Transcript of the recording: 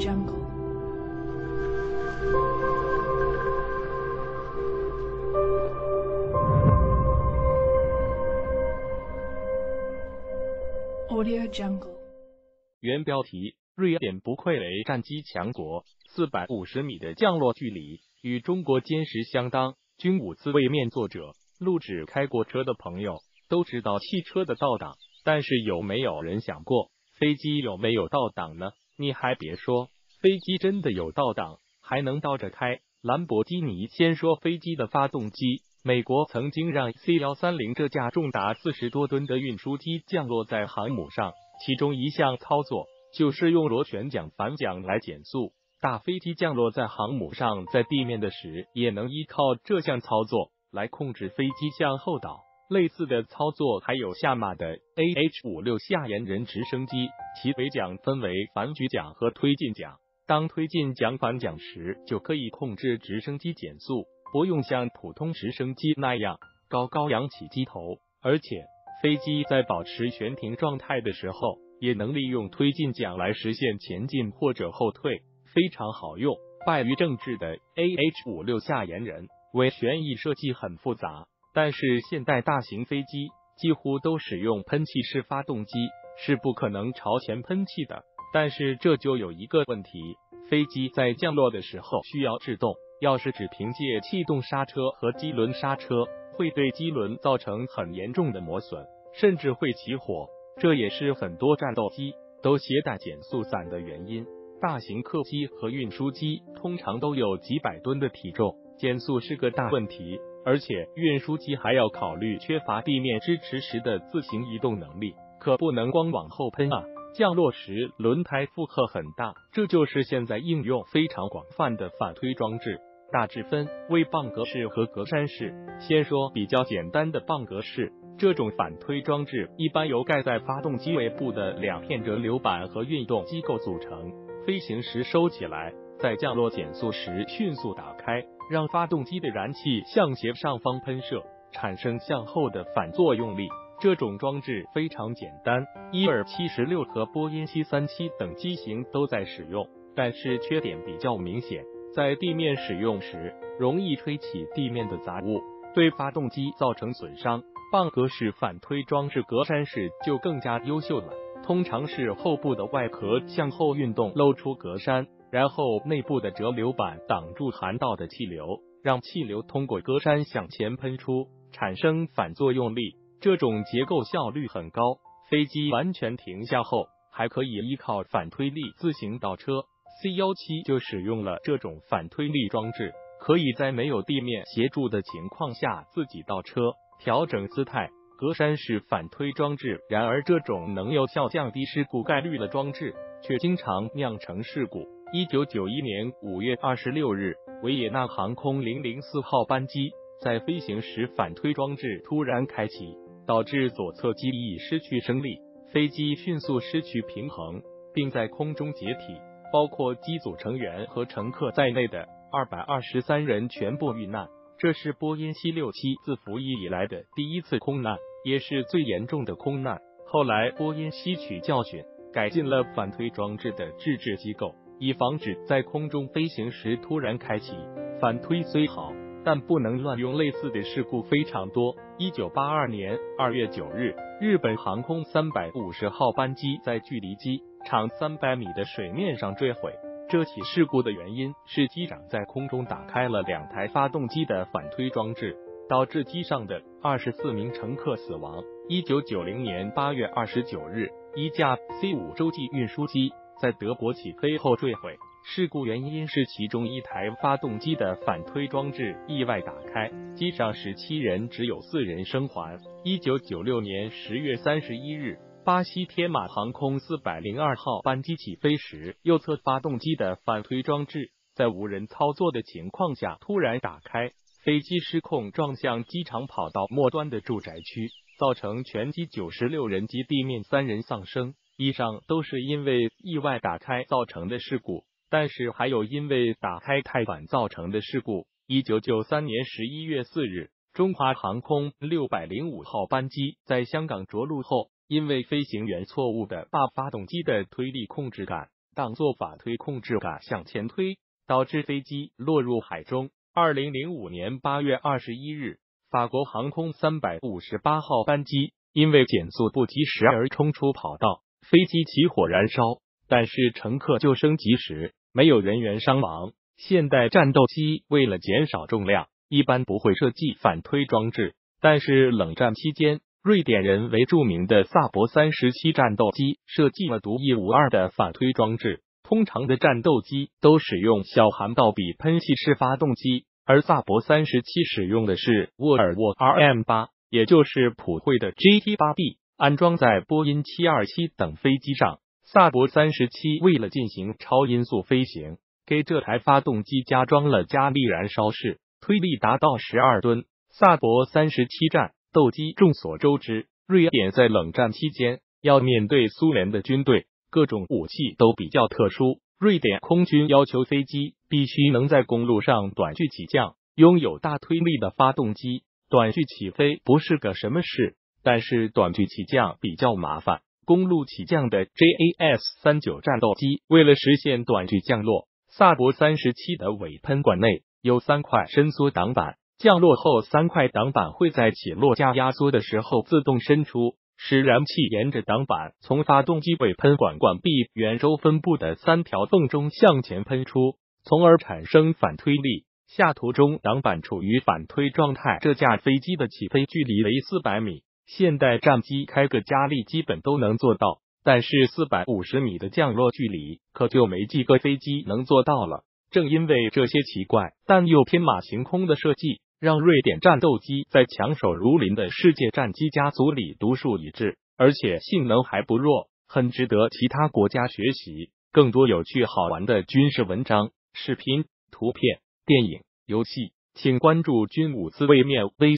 Jungle. Audio Jungle. 原标题：瑞典不愧为战机强国，四百五十米的降落距离与中国歼十相当，均五次位面。作者：路指开过车的朋友都知道汽车的倒档，但是有没有人想过飞机有没有倒档呢？你还别说，飞机真的有倒档，还能倒着开。兰博基尼先说飞机的发动机。美国曾经让 C 幺三零这架重达四十多吨的运输机降落在航母上，其中一项操作就是用螺旋桨反桨来减速。大飞机降落在航母上，在地面的时也能依靠这项操作来控制飞机向后倒。类似的操作还有下马的 AH 五六下沿人直升机，其尾桨分为反举桨和推进桨。当推进桨反桨时，就可以控制直升机减速。不用像普通直升机那样高高扬起机头，而且飞机在保持悬停状态的时候，也能利用推进桨来实现前进或者后退，非常好用。败于政治的 AH 五六下沿人为旋翼设计很复杂，但是现代大型飞机几乎都使用喷气式发动机，是不可能朝前喷气的。但是这就有一个问题，飞机在降落的时候需要制动。要是只凭借气动刹车和机轮刹车，会对机轮造成很严重的磨损，甚至会起火。这也是很多战斗机都携带减速伞的原因。大型客机和运输机通常都有几百吨的体重，减速是个大问题。而且运输机还要考虑缺乏地面支持时的自行移动能力，可不能光往后喷啊！降落时轮胎负荷很大，这就是现在应用非常广泛的反推装置。大致分为棒格式和格栅式。先说比较简单的棒格式，这种反推装置一般由盖在发动机尾部的两片折流板和运动机构组成。飞行时收起来，在降落减速时迅速打开，让发动机的燃气向斜上方喷射，产生向后的反作用力。这种装置非常简单，伊尔七十六和波音七三七等机型都在使用，但是缺点比较明显。在地面使用时，容易吹起地面的杂物，对发动机造成损伤。棒格式反推装置格栅式就更加优秀了，通常是后部的外壳向后运动，露出格栅，然后内部的折流板挡住涵道的气流，让气流通过格栅向前喷出，产生反作用力。这种结构效率很高，飞机完全停下后，还可以依靠反推力自行倒车。C 幺七就使用了这种反推力装置，可以在没有地面协助的情况下自己倒车、调整姿态。格栅式反推装置，然而这种能有效降低事故概率的装置，却经常酿成事故。一九九一年五月二十六日，维也纳航空零零四号班机在飞行时，反推装置突然开启，导致左侧机翼失去升力，飞机迅速失去平衡，并在空中解体。包括机组成员和乘客在内的二百二十三人全部遇难，这是波音七六七自服役以来的第一次空难，也是最严重的空难。后来，波音吸取教训，改进了反推装置的制置机构，以防止在空中飞行时突然开启。反推虽好，但不能乱用，类似的事故非常多。一九八二年二月九日，日本航空三百五十号班机在距离机。场三百米的水面上坠毁。这起事故的原因是机长在空中打开了两台发动机的反推装置，导致机上的二十四名乘客死亡。一九九零年八月二十九日，一架 C 五洲际运输机在德国起飞后坠毁。事故原因是其中一台发动机的反推装置意外打开，机上十七人只有四人生还。一九九六年十月三十一日。巴西天马航空四百零二号班机起飞时，右侧发动机的反推装置在无人操作的情况下突然打开，飞机失控撞向机场跑道末端的住宅区，造成全机九十六人及地面三人丧生。以上都是因为意外打开造成的事故，但是还有因为打开太晚造成的事故。一九九三年十一月四日，中华航空六百零五号班机在香港着陆后。因为飞行员错误的把发动机的推力控制杆当做反推控制杆向前推，导致飞机落入海中。二零零五年八月二十一日，法国航空三百五十八号班机因为减速不及时而冲出跑道，飞机起火燃烧，但是乘客救生及时，没有人员伤亡。现代战斗机为了减少重量，一般不会设计反推装置，但是冷战期间。瑞典人为著名的萨博三十七战斗机设计了独一无二的反推装置。通常的战斗机都使用小涵道比喷气式发动机，而萨博三十七使用的是沃尔沃 RM 八，也就是普惠的 GT 八 B，安装在波音七二七等飞机上。萨博三十七为了进行超音速飞行，给这台发动机加装了加力燃烧室，推力达到十二吨。萨博三十七战。斗机众所周知，瑞典在冷战期间要面对苏联的军队，各种武器都比较特殊。瑞典空军要求飞机必须能在公路上短距起降，拥有大推力的发动机。短距起飞不是个什么事，但是短距起降比较麻烦。公路起降的 JAS 三九战斗机为了实现短距降落，萨博三十七的尾喷管内有三块伸缩挡板。降落后，三块挡板会在起落架压缩的时候自动伸出，使燃气沿着挡板从发动机尾喷管管壁圆周分布的三条缝中向前喷出，从而产生反推力。下图中挡板处于反推状态，这架飞机的起飞距离为四百米。现代战机开个加力基本都能做到，但是四百五十米的降落距离可就没几个飞机能做到了。正因为这些奇怪但又天马行空的设计。让瑞典战斗机在强手如林的世界战机家族里独树一帜，而且性能还不弱，很值得其他国家学习。更多有趣好玩的军事文章、视频、图片、电影、游戏，请关注“军武自卫面”微